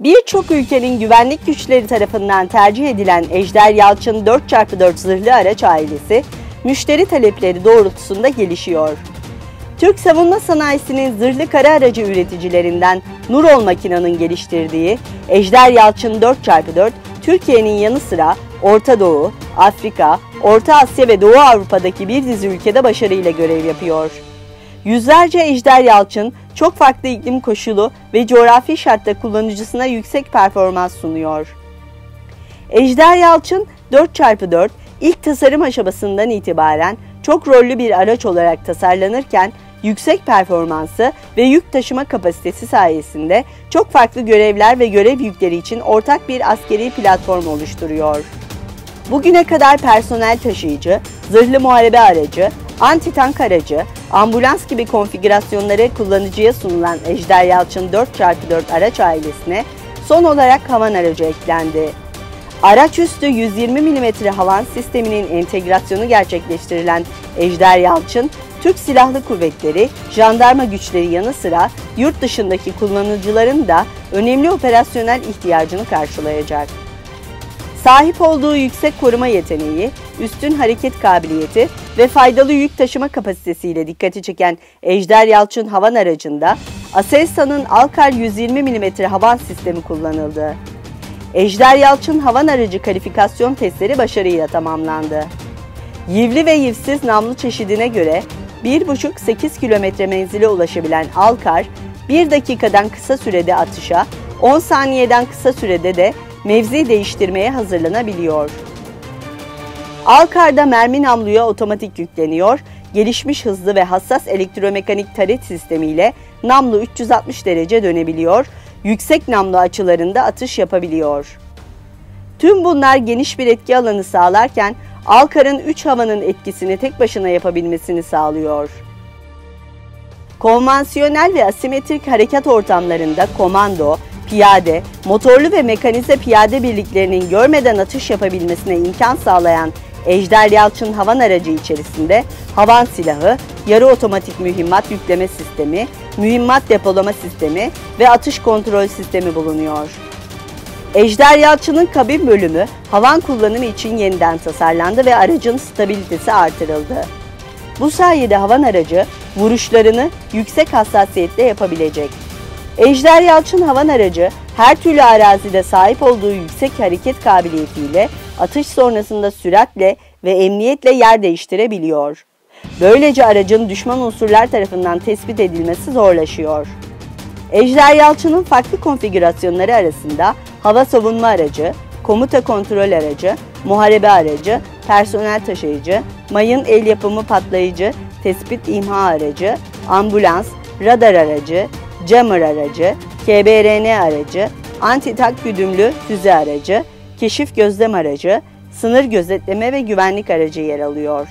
Birçok ülkenin güvenlik güçleri tarafından tercih edilen Ejder Yalçın 4x4 zırhlı araç ailesi, müşteri talepleri doğrultusunda gelişiyor. Türk savunma sanayisinin zırhlı kara aracı üreticilerinden Nurol Makina'nın geliştirdiği Ejder Yalçın 4x4, Türkiye'nin yanı sıra Orta Doğu, Afrika, Orta Asya ve Doğu Avrupa'daki bir dizi ülkede başarıyla görev yapıyor. Yüzlerce Ejder Yalçın çok farklı iklim koşulu ve coğrafi şartta kullanıcısına yüksek performans sunuyor. Ejder Yalçın 4x4 ilk tasarım aşamasından itibaren çok rollü bir araç olarak tasarlanırken yüksek performansı ve yük taşıma kapasitesi sayesinde çok farklı görevler ve görev yükleri için ortak bir askeri platform oluşturuyor. Bugüne kadar personel taşıyıcı, zırhlı muharebe aracı, anti-tank aracı, ambulans gibi konfigürasyonları kullanıcıya sunulan Ejder Yalçın 4x4 araç ailesine son olarak havan aracı eklendi. Araç üstü 120 mm havan sisteminin entegrasyonu gerçekleştirilen Ejder Yalçın, Türk Silahlı Kuvvetleri, jandarma güçleri yanı sıra yurt dışındaki kullanıcıların da önemli operasyonel ihtiyacını karşılayacak. Sahip olduğu yüksek koruma yeteneği, üstün hareket kabiliyeti ve faydalı yük taşıma kapasitesiyle dikkati çeken Ejder Yalçın havan aracında Aselsan'ın Alkar 120 mm havan sistemi kullanıldı. Ejder Yalçın havan aracı kalifikasyon testleri başarıyla tamamlandı. Yivli ve yivsiz namlu çeşidine göre 1,5-8 kilometre menzile ulaşabilen Alkar, 1 dakikadan kısa sürede atışa, 10 saniyeden kısa sürede de mevzi değiştirmeye hazırlanabiliyor. Alkar'da mermi namluya otomatik yükleniyor, gelişmiş hızlı ve hassas elektromekanik taret sistemiyle namlu 360 derece dönebiliyor, yüksek namlu açılarında atış yapabiliyor. Tüm bunlar geniş bir etki alanı sağlarken Alkar'ın 3 havanın etkisini tek başına yapabilmesini sağlıyor. Konvansiyonel ve asimetrik harekat ortamlarında komando, piyade, motorlu ve mekanize piyade birliklerinin görmeden atış yapabilmesine imkan sağlayan Ejder Yalçın havan aracı içerisinde havan silahı, yarı otomatik mühimmat yükleme sistemi, mühimmat depolama sistemi ve atış kontrol sistemi bulunuyor. Ejder Yalçın'ın kabin bölümü havan kullanımı için yeniden tasarlandı ve aracın stabilitesi artırıldı. Bu sayede havan aracı vuruşlarını yüksek hassasiyetle yapabilecek. Ejder Yalçın havan aracı her türlü arazide sahip olduğu yüksek hareket kabiliyetiyle atış sonrasında süratle ve emniyetle yer değiştirebiliyor. Böylece aracın düşman unsurlar tarafından tespit edilmesi zorlaşıyor. Ejder Yalçın'ın farklı konfigürasyonları arasında hava savunma aracı, komuta kontrol aracı, muharebe aracı, personel taşıyıcı, mayın el yapımı patlayıcı, tespit imha aracı, ambulans, radar aracı, jammer aracı, KBRN aracı, anti-tak güdümlü füze aracı, keşif gözlem aracı, sınır gözetleme ve güvenlik aracı yer alıyor.